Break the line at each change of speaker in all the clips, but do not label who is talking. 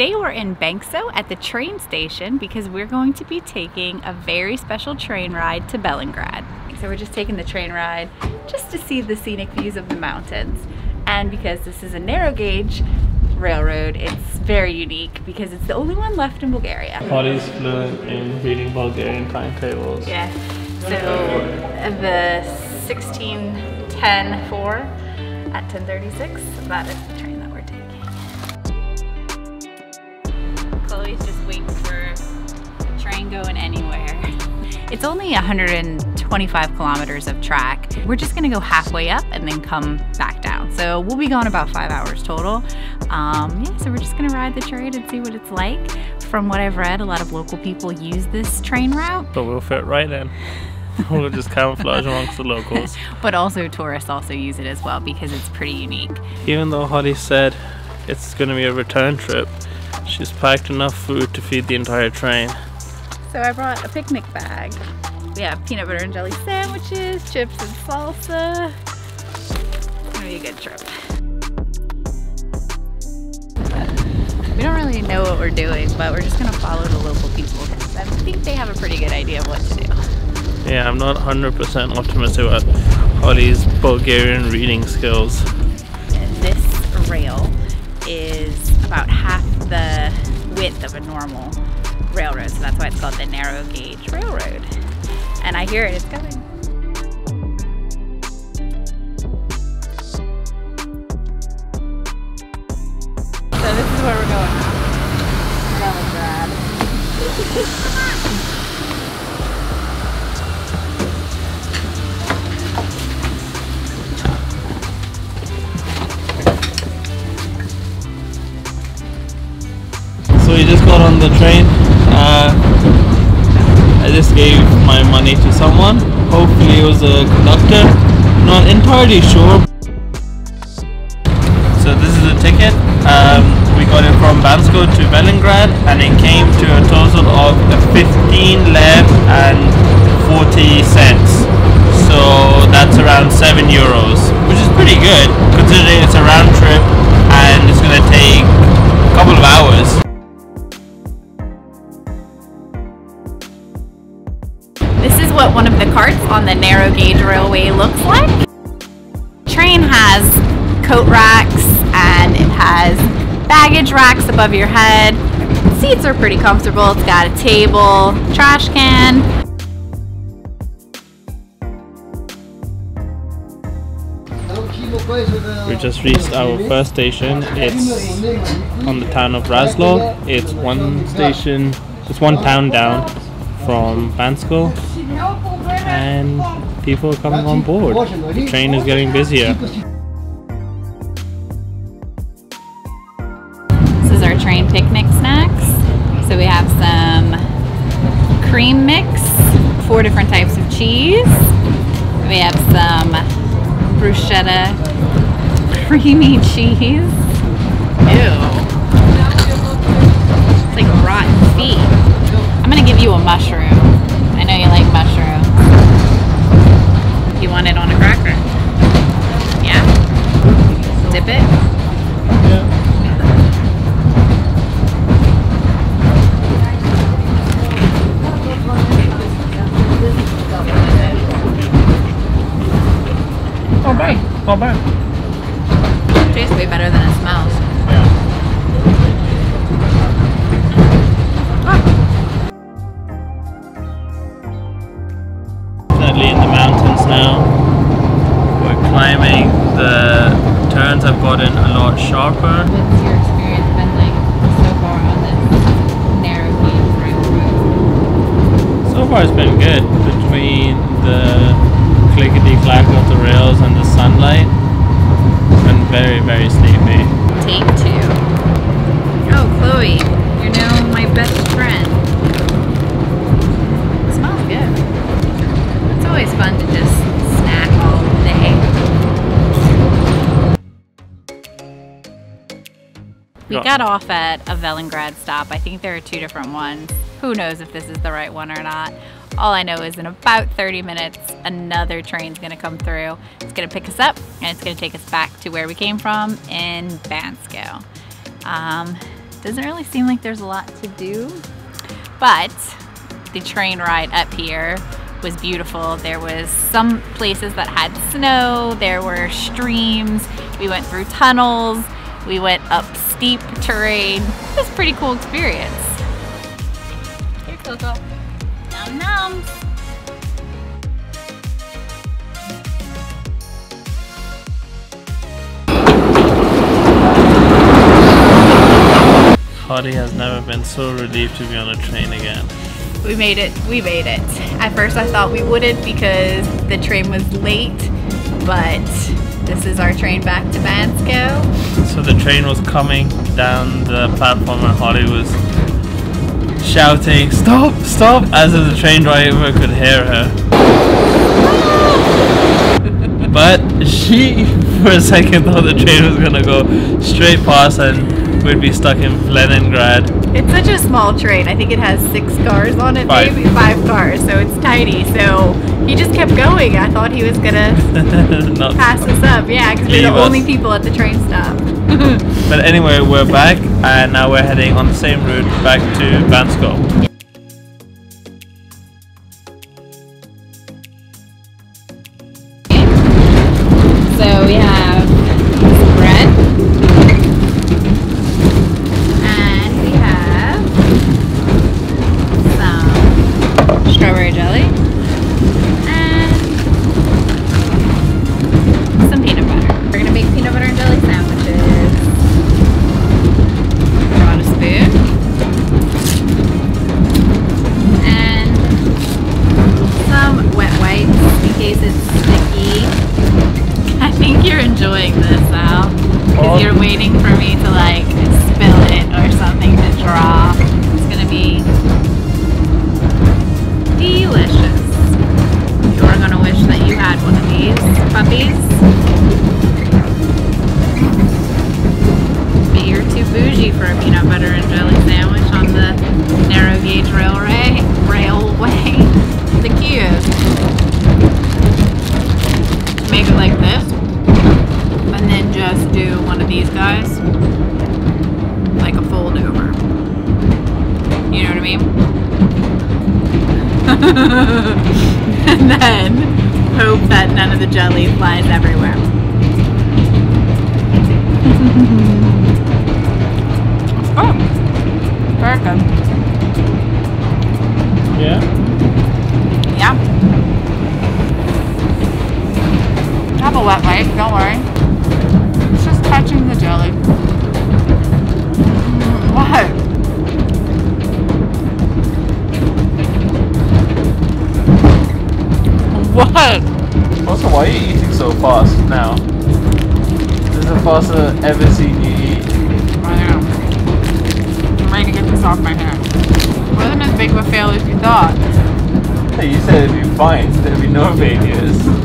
Today we're in Bansko at the train station because we're going to be taking a very special train ride to Velingrad. So we're just taking the train ride just to see the scenic views of the mountains. And because this is a narrow gauge railroad, it's very unique because it's the only one left in Bulgaria.
Holly's fluent in reading Bulgarian timetables.
Yeah. So the 1610 at 1036, that is It's only 125 kilometers of track. We're just gonna go halfway up and then come back down. So we'll be gone about five hours total. Um, yeah, so we're just gonna ride the train and see what it's like. From what I've read, a lot of local people use this train route.
But we'll fit right in. we'll just camouflage amongst the locals.
But also tourists also use it as well because it's pretty unique.
Even though Holly said it's gonna be a return trip, she's packed enough food to feed the entire train.
So I brought a picnic bag. We have peanut butter and jelly sandwiches, chips and salsa. It's gonna be a good trip. We don't really know what we're doing, but we're just gonna follow the local people because I think they have a pretty good idea of what to do.
Yeah, I'm not 100% optimistic about Holly's Bulgarian reading skills.
This rail is about half the width of a normal railroad, so that's why it's called the narrow gauge railroad. And I hear it, it's coming. So this is where we're going oh, now.
So we just got on the train. Uh, I just gave my money to someone. Hopefully it was a conductor. Not entirely sure. So this is the ticket. Um, we got it from Bansko to Velingrad and it came to a total of 15 lev and 40 cents. So that's around 7 euros, which is pretty good considering it's a round
on the narrow gauge railway looks like. Train has coat racks and it has baggage racks above your head. Seats are pretty comfortable. It's got a table, trash can.
We just reached our first station. It's on the town of Razlog. It's one station, it's one town down from Bansko, and people are coming on board. The train is getting busier.
This is our train picnic snacks. So we have some cream mix, four different types of cheese. We have some bruschetta creamy cheese. Ew. It's like rotten feet. I'm gonna give you a mushroom. I know you like mushrooms. You want it on a cracker? Yeah? Dip it?
Oh, bad. Not bad.
Tastes way better than it smells.
Now. We're climbing. The turns have gotten a lot sharper.
What's your experience been like so far on this narrow railroad?
So far it's been good between the clickety clack of the rails and the sunlight. It's been very, very sleepy.
We got off at a Velingrad stop. I think there are two different ones. Who knows if this is the right one or not. All I know is in about 30 minutes, another train's gonna come through. It's gonna pick us up and it's gonna take us back to where we came from in Bansko. Um, Doesn't really seem like there's a lot to do, but the train ride up here was beautiful. There was some places that had snow, there were streams, we went through tunnels, we went up steep terrain. It was a pretty cool experience. Here, Coco. Nom noms.
Hardy has never been so relieved to be on a train again.
We made it. We made it. At first I thought we wouldn't because the train was late, but this is our train back to Bansko.
So the train was coming down the platform and Holly was shouting, stop, stop, as if the train driver could hear her. but she, for a second, thought the train was gonna go straight past and we'd be stuck in Velingrad.
It's such a small train. I think it has six cars on it,
Five.
maybe five cars, so it's tiny. So he just kept going. I thought he was gonna pass us up. Yeah, because we're the only people at the train stop.
But anyway, we're back and now we're heading on the same route back to Bansko.
Puppies. But you're too bougie for a peanut butter and jelly sandwich on the narrow gauge railway. Railway. The is make it like this and then just do one of these guys like a fold over you know what I mean and then hope that none of the jelly flies everywhere
Also, why are you eating so fast now? This is the fastest I've ever seen you eat.
I am. I'm ready to get this off my hand. It wasn't as big of a fail as you thought.
Hey, you said it'd be fine, there'd be no failures.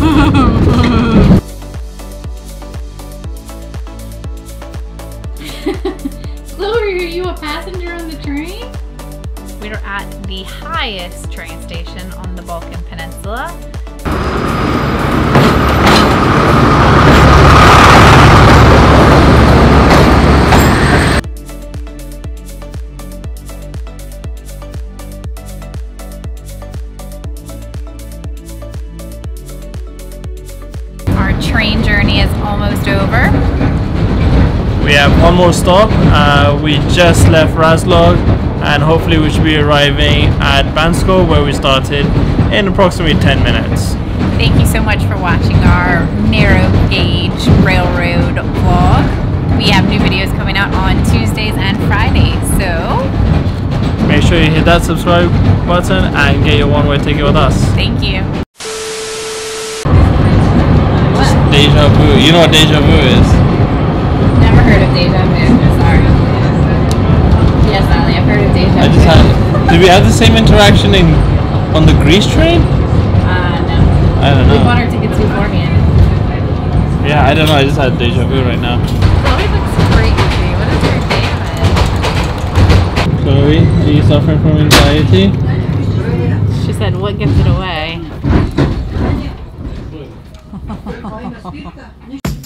One more stop. Uh, we just left Razlog and hopefully we should be arriving at Bansko where we started in approximately 10 minutes.
Thank you so much for watching our narrow gauge railroad vlog. We have new videos coming out on Tuesdays and Fridays, so
Make sure you hit that subscribe button and get your one way ticket with us.
thank you.
Deja vu. You know what deja vu is?
Never heard of deja vu. Sorry. Yes, Ali, I've heard of deja
I just had. Did we have the same interaction in on the Greece train?
Uh, no.
I don't know.
We bought our tickets beforehand.
Yeah, I don't know. I just had deja vu right now.
Chloe looks crazy. What is her name?
Chloe, are you suffering from anxiety?
She said, what gives it away?